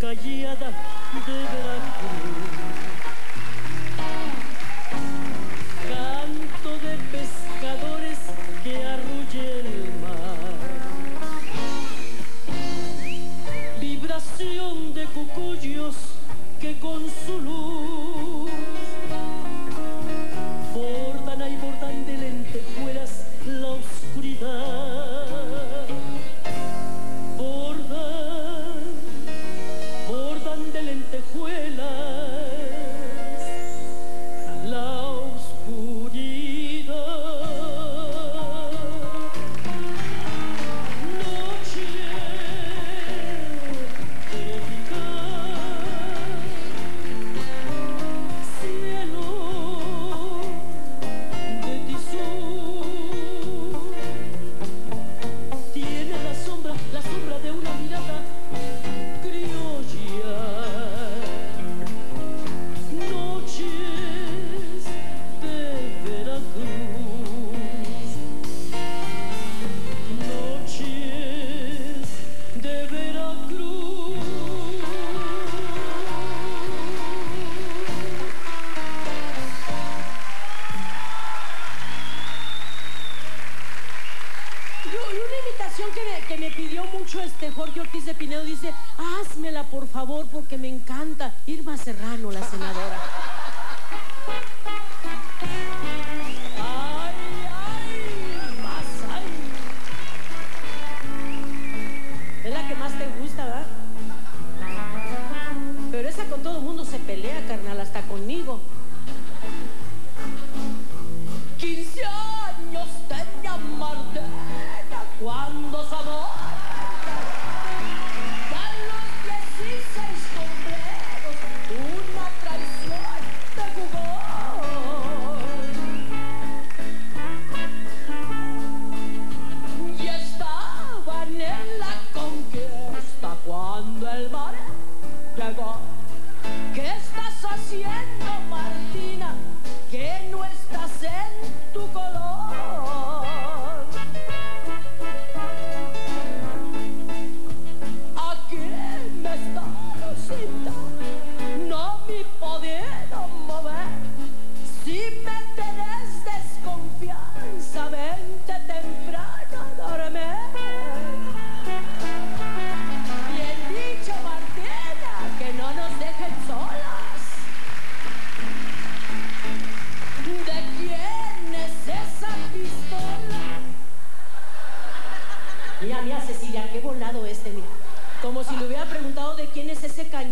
callada de Veracruz. Canto de pescadores que arrulle el mar. Vibración de cucuyos que con su luz una imitación que me, pidió mucho este Jorge Ortiz de Pinedo dice, házmela por favor porque me encanta. Irma Serrano, la senadora. Mira, mira, Cecilia, qué volado este, mira. Como si le hubiera preguntado de quién es ese cañón.